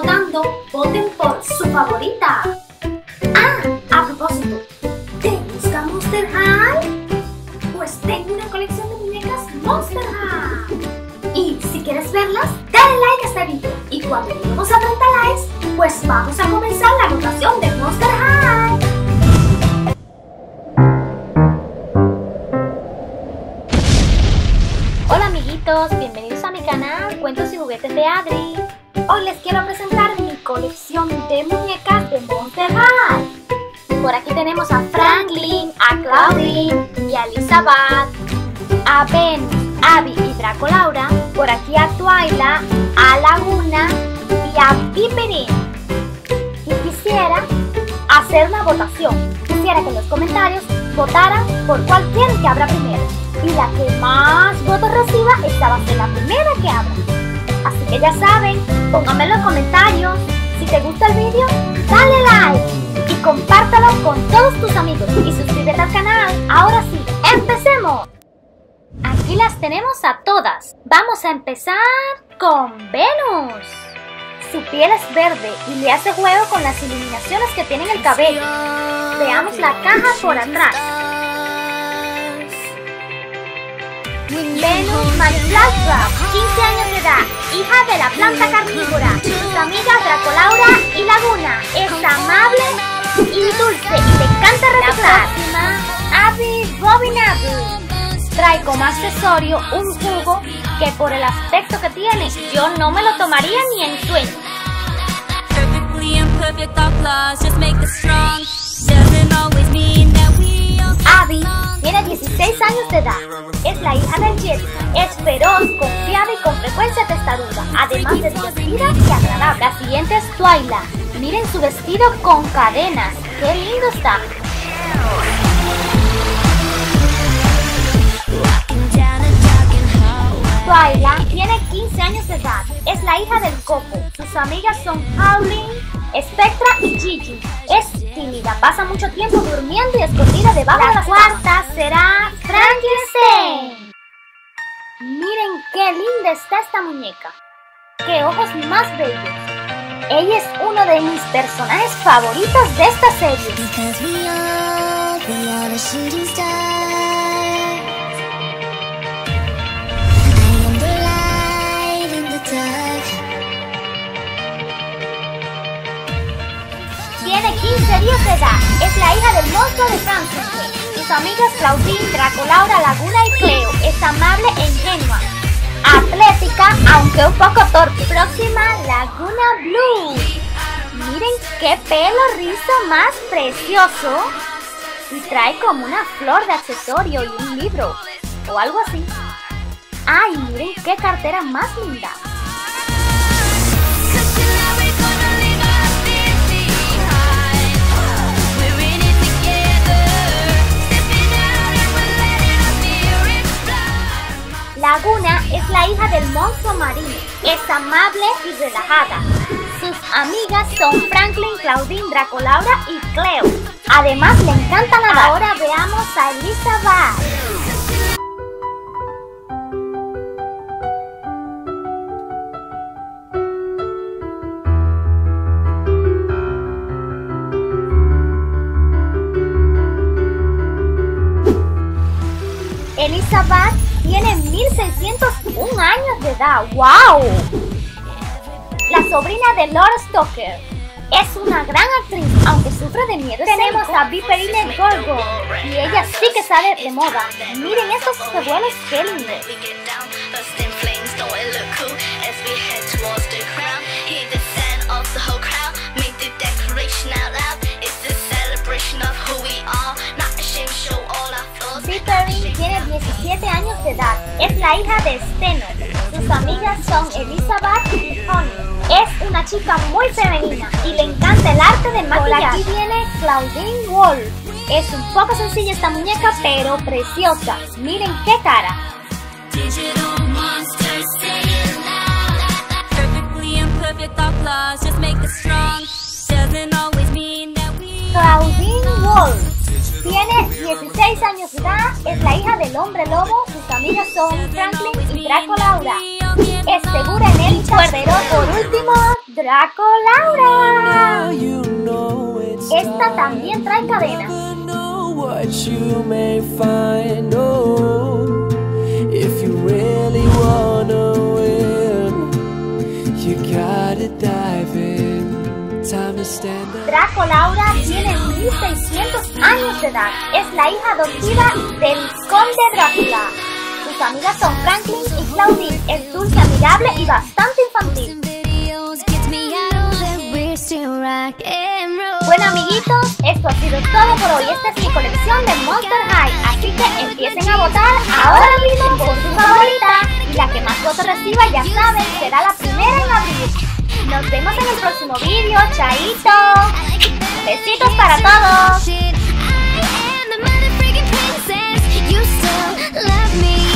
votando, voten por su favorita. Ah, a propósito, ¿te gusta Monster High? Pues tengo una colección de muñecas Monster High. Y si quieres verlas, dale like a este video. Y cuando lleguemos a 30 likes, pues vamos a comenzar la votación de Monster High. Hola amiguitos, bienvenidos a mi canal Cuentos y Juguetes de Adri. Hoy les quiero presentar mi colección de muñecas de Monster High. Por aquí tenemos a Franklin, a Claudine y a Elizabeth, a Ben, Abby y Draco Laura. Por aquí a Twyla, a Laguna y a Piperin. Y quisiera hacer una votación. Quisiera que en los comentarios votaran por cuál quieren que abra primero. Y la que más votos reciba, esta va a ser la primera que abra. Que ya saben, pónganme en los comentarios. Si te gusta el vídeo, dale like y compártelo con todos tus amigos. Y suscríbete al canal. Ahora sí, ¡empecemos! Aquí las tenemos a todas. Vamos a empezar con Venus. Su piel es verde y le hace juego con las iluminaciones que tiene en el cabello. Veamos la caja por atrás. Venus McFlashback, 15 de la planta carnívora. Sus amigas Dracolaura y Laguna. Es amable y dulce y le encanta reciclar. Abby Robin Abby. Trae como accesorio un jugo que por el aspecto que tiene, yo no me lo tomaría ni en sueño. Abby tiene 16 años de edad. Es la hija del Jet. Es feroz, confiada y con frecuencia testaruda. Además de divertida y agradable. La siguiente es Twyla. Miren su vestido con cadenas. ¡Qué lindo está! Twyla tiene 15 años de edad. Es la hija del Coco. Sus amigas son Howling, Spectra y Gigi. Es tímida, pasa mucho tiempo durmiendo y escondida debajo de la cuarta será Frankenstein. Miren qué linda está esta muñeca. Qué ojos más bellos. Ella es uno de mis personajes favoritos de esta serie. 15 días de edad. Es la hija del monstruo de Frankenstein. Sus amigas Claudine, Dracolaura, Laguna y Cleo. Es amable e ingenua. Atlética, aunque un poco torpe. Próxima, Laguna Blue. Miren qué pelo rizo más precioso. Y trae como una flor de accesorio y un libro. O algo así. Ay, miren qué cartera más linda. Laguna es la hija del monstruo marino. Es amable y relajada. Sus amigas son Franklin, Claudine, Dracolaura y Cleo. Además le encanta nadar. Ahora veamos a Elizabeth. Elizabeth tiene 1601 años de edad. ¡Wow! La sobrina de Lord Stoker. Es una gran actriz, aunque sufre de miedo. Tenemos a Viperine Gorgo y ella sí que sale de moda. Miren estos espejuelos, qué lindos. Viperine tiene 17 años de edad. Es la hija de Steno. Sus amigas son Elizabeth y Honey. Es una chica muy femenina y le encanta el arte del maquillaje. Por aquí viene Claudine Wolf. Es un poco sencilla esta muñeca, pero preciosa. Miren qué cara. Claudine Wolf. Tiene 16 años de edad, es la hija del hombre lobo, sus amigas son Franklin y Draco Laura. Es segura en y Cordero. Por último, Draco Laura. Esta también trae cadenas. Draco Laura tiene 1600 Es la hija adoptiva del conde Drácula. Sus amigas son Franklin y Claudine. Es dulce, amigable y bastante infantil. Bueno amiguitos, esto ha sido todo por hoy. Esta es mi colección de Monster High. Así que empiecen a votar ahora mismo por su favorita. Y la que más votos reciba, ya saben, será la primera en abrir. Nos vemos en el próximo vídeo. Chaito. Besitos para todos. Mother freaking princess. You still love me.